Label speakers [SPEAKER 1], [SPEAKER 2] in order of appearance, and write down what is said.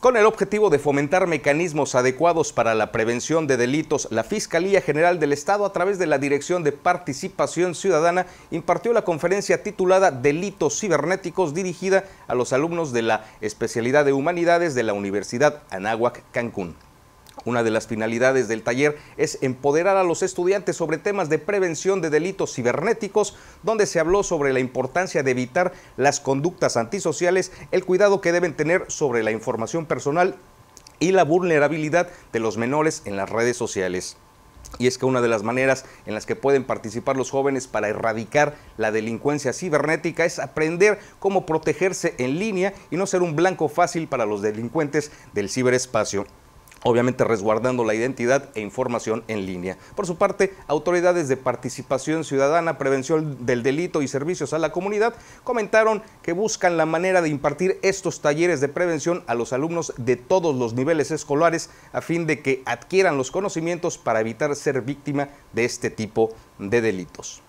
[SPEAKER 1] Con el objetivo de fomentar mecanismos adecuados para la prevención de delitos, la Fiscalía General del Estado, a través de la Dirección de Participación Ciudadana, impartió la conferencia titulada Delitos Cibernéticos dirigida a los alumnos de la especialidad de Humanidades de la Universidad Anáhuac Cancún. Una de las finalidades del taller es empoderar a los estudiantes sobre temas de prevención de delitos cibernéticos, donde se habló sobre la importancia de evitar las conductas antisociales, el cuidado que deben tener sobre la información personal y la vulnerabilidad de los menores en las redes sociales. Y es que una de las maneras en las que pueden participar los jóvenes para erradicar la delincuencia cibernética es aprender cómo protegerse en línea y no ser un blanco fácil para los delincuentes del ciberespacio obviamente resguardando la identidad e información en línea. Por su parte, autoridades de participación ciudadana, prevención del delito y servicios a la comunidad comentaron que buscan la manera de impartir estos talleres de prevención a los alumnos de todos los niveles escolares a fin de que adquieran los conocimientos para evitar ser víctima de este tipo de delitos.